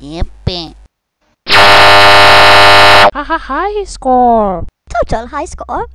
Yep. Ha ha high score. Total high score